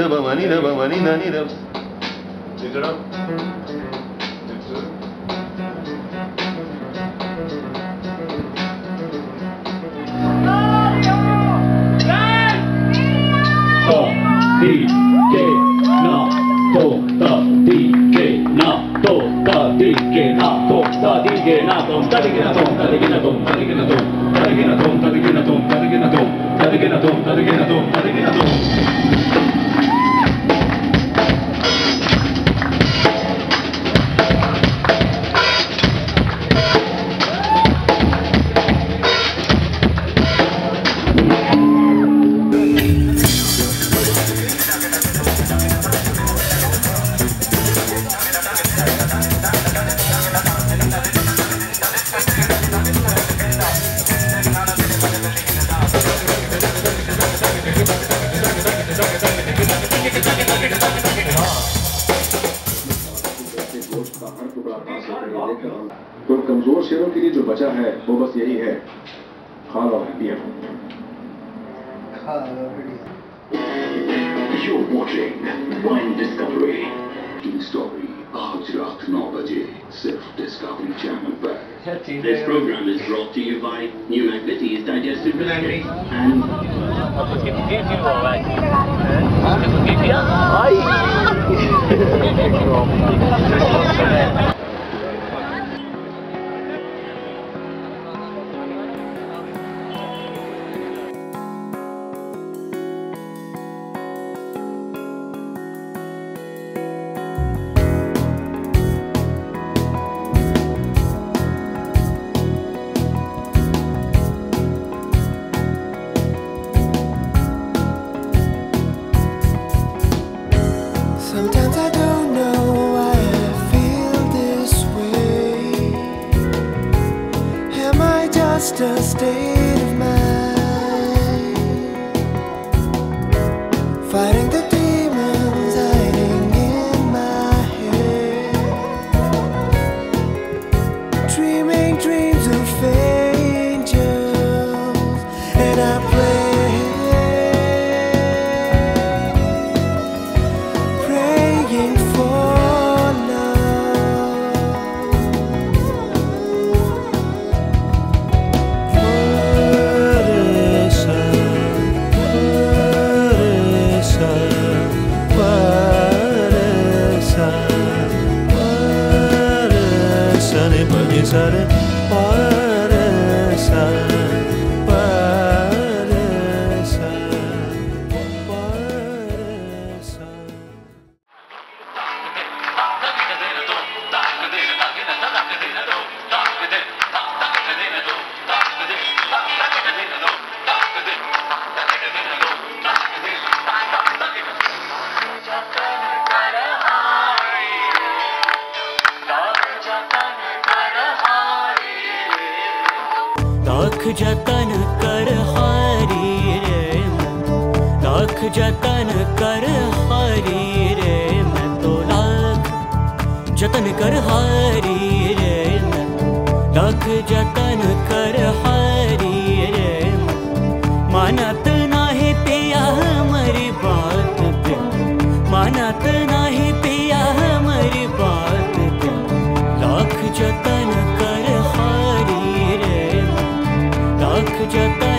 da ba ma ni da ba ma ni da. Did up? Did? बचा है वो बस यही है खा लो पिया You're watching Wine Discovery. King Story आज रात 9 बजे सिर्फ डिस्कवरी चैनल पर This program is brought to you by New Magnetes Digestive Biscuits and Sometimes just a state said lakh जतन कर हारी रे मैं। लाख जतन कर हारी रे मैं तो लाख जतन कर हारी रे लाख जतन कर jatuh